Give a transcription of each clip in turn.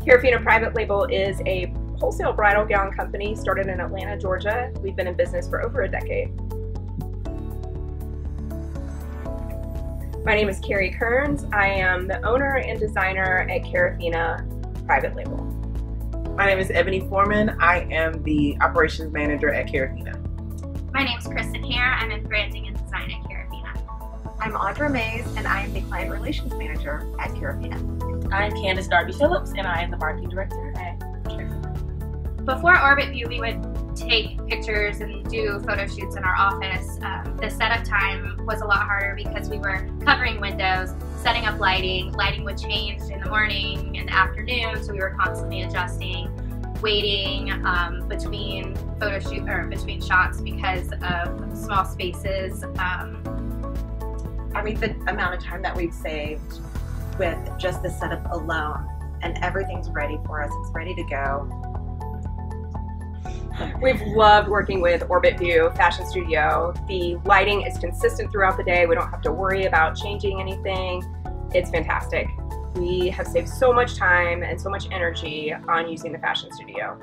Carrafina Private Label is a wholesale bridal gown company started in Atlanta, Georgia. We've been in business for over a decade. My name is Carrie Kearns. I am the owner and designer at Carrafina Private Label. My name is Ebony Foreman. I am the operations manager at Carrafina. My name is Kristen Hare. I'm in branding and design at Carrafina. I'm Audra Mays, and I am the client relations manager at Carrafina. I'm Candace Darby Phillips, and I am the marketing director at Carrafina. Before Orbitvu, we would take pictures and do photo shoots in our office. Um, the setup time was a lot harder because we were covering windows, setting up lighting. Lighting would change in the morning and the afternoon, so we were constantly adjusting, waiting um, between photo shoot or between shots because of small spaces. Um, I mean, the amount of time that we've saved with just the setup alone, and everything's ready for us. It's ready to go. We've loved working with Orbitvu Fashion Studio. The lighting is consistent throughout the day. We don't have to worry about changing anything. It's fantastic. We have saved so much time and so much energy on using the Fashion Studio.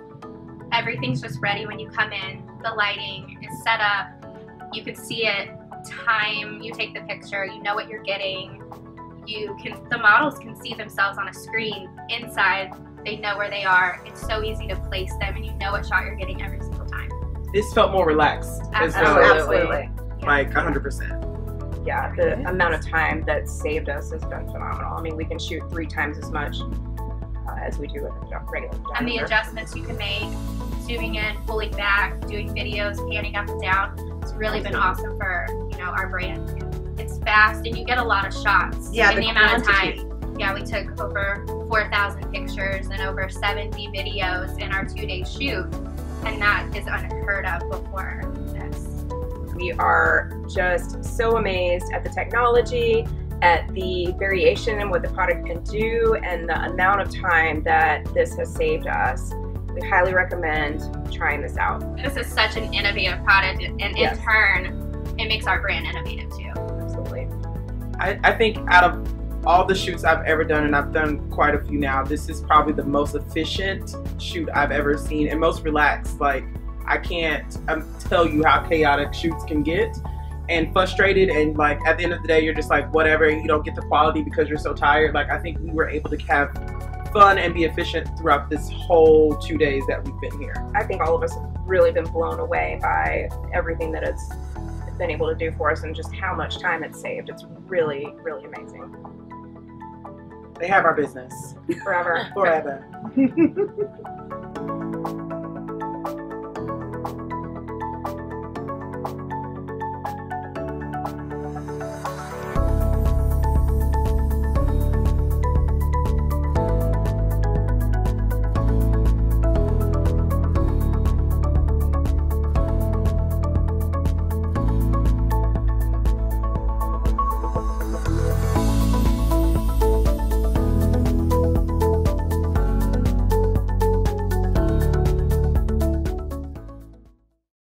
Everything's just ready when you come in. The lighting is set up. You can see it time you take the picture. You know what you're getting. You can the models can see themselves on a screen inside they know where they are. It's so easy to place them, and you know what shot you're getting every single time. This felt more relaxed as well. Absolutely. Like 100%. Yeah, the amount of time that saved us has been phenomenal. I mean, we can shoot three times as much uh, as we do with a regular And the adjustments you can make, zooming in, pulling back, doing videos, panning up and down. It's really been awesome for you know our brand. It's fast, and you get a lot of shots Yeah, in the the, amount quantity. of time. Yeah, we took over 4,000 pictures and over 70 videos in our two-day shoot, and that is unheard of before this. We are just so amazed at the technology, at the variation in what the product can do, and the amount of time that this has saved us. We highly recommend trying this out. This is such an innovative product, and in Yes. turn, it makes our brand innovative too. I, I think out of all the shoots I've ever done, and I've done quite a few now, this is probably the most efficient shoot I've ever seen and most relaxed. Like, I can't um, tell you how chaotic shoots can get and frustrated. And, like, at the end of the day, you're just like, whatever, you don't get the quality because you're so tired. Like, I think we were able to have fun and be efficient throughout this whole two days that we've been here. I think all of us have really been blown away by everything that it's been able to do for us and just how much time it's saved. It's really, really amazing. They have our business Forever. forever.